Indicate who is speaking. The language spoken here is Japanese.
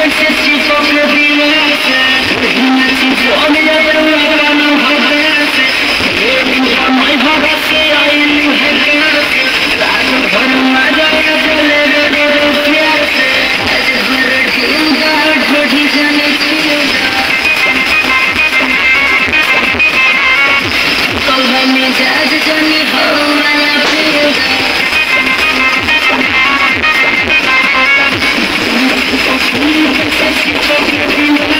Speaker 1: Just as you talk to me Thank you.